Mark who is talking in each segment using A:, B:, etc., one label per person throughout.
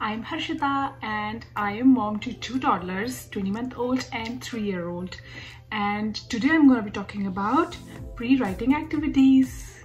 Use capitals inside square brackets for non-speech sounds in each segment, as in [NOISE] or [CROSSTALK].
A: I'm Harshita and I am mom to two toddlers, 20 month old and 3 year old. And today I'm going to be talking about pre-writing activities.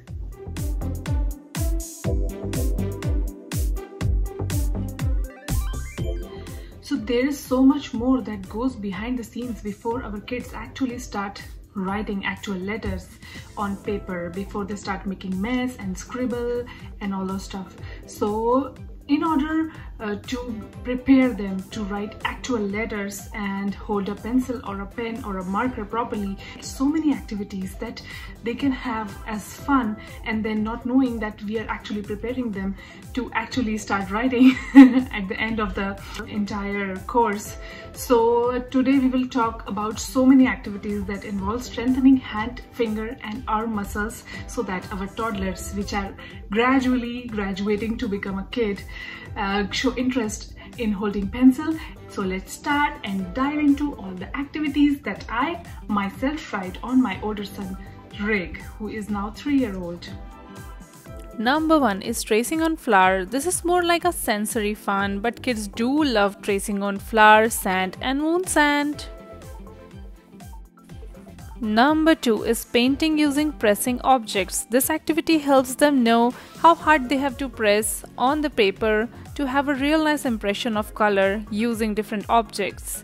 A: So there is so much more that goes behind the scenes before our kids actually start writing actual letters on paper before they start making mess and scribble and all those stuff so in order uh, to prepare them to write actual letters and hold a pencil or a pen or a marker properly. So many activities that they can have as fun and then not knowing that we are actually preparing them to actually start writing [LAUGHS] at the end of the entire course. So today we will talk about so many activities that involve strengthening hand finger and arm muscles so that our toddlers which are gradually graduating to become a kid uh, show interest in holding pencil. So let's start and dive into all the activities that I myself tried on my older son Rig, who is now 3 year old.
B: Number one is tracing on flour. This is more like a sensory fun, but kids do love tracing on flour, sand, and moon sand. Number 2 is painting using pressing objects. This activity helps them know how hard they have to press on the paper to have a real nice impression of color using different objects.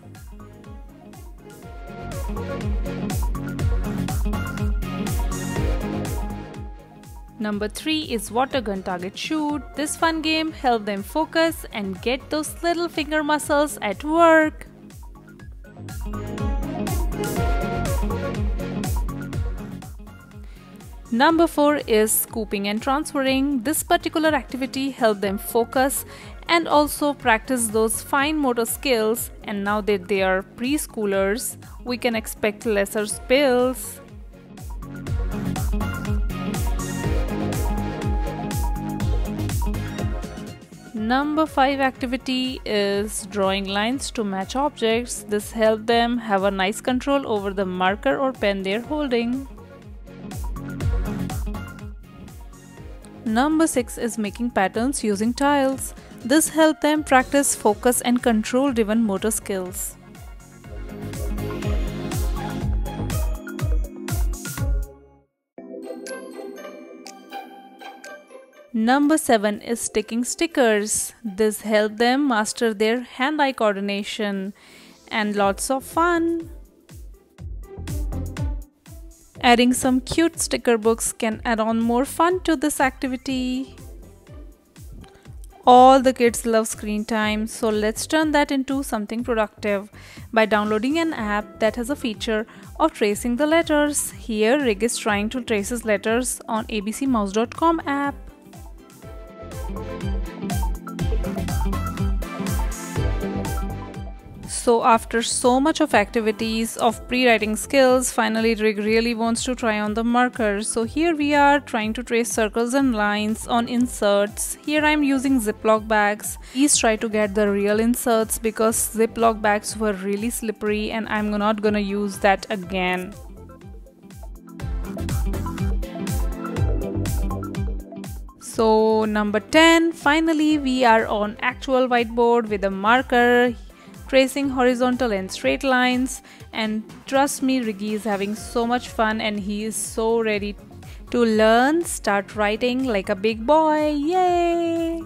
B: Number 3 is water gun target shoot. This fun game helps them focus and get those little finger muscles at work. Number 4 is scooping and transferring. This particular activity helps them focus and also practice those fine motor skills and now that they are preschoolers we can expect lesser spills. Number 5 activity is drawing lines to match objects. This helps them have a nice control over the marker or pen they're holding. Number 6 is making patterns using tiles. This helps them practice focus and control driven motor skills. Number 7 is sticking stickers. This helps them master their hand-eye coordination and lots of fun. Adding some cute sticker books can add on more fun to this activity. All the kids love screen time, so let's turn that into something productive by downloading an app that has a feature of tracing the letters. Here, Rig is trying to trace his letters on abcmouse.com app. So after so much of activities of pre-writing skills, finally Rig really wants to try on the marker. So here we are trying to trace circles and lines on inserts. Here I'm using Ziploc bags. Please try to get the real inserts because Ziploc bags were really slippery and I'm not gonna use that again. So number 10, finally we are on actual whiteboard with a marker tracing horizontal and straight lines. And trust me Riggy is having so much fun and he is so ready to learn start writing like a big boy. Yay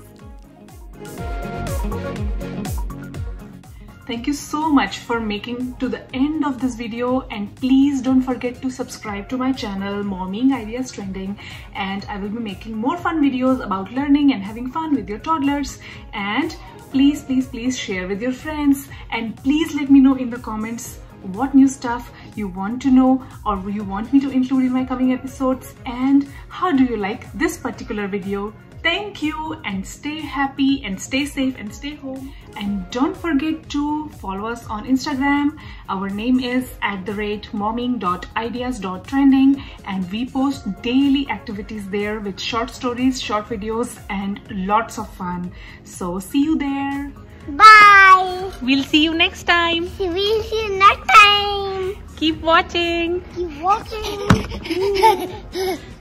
A: Thank you so much for making to the end of this video and please don't forget to subscribe to my channel Mommying Ideas Trending and I will be making more fun videos about learning and having fun with your toddlers. And please please please share with your friends and please let me know in the comments what new stuff you want to know or you want me to include in my coming episodes and how do you like this particular video Thank you and stay happy and stay safe and stay home. And don't forget to follow us on Instagram. Our name is at the rate mommying.ideas.trending and we post daily activities there with short stories, short videos and lots of fun. So see you there.
C: Bye.
B: we'll see you next time
C: We'll see you next time.
B: keep watching
C: Keep walking. [LAUGHS]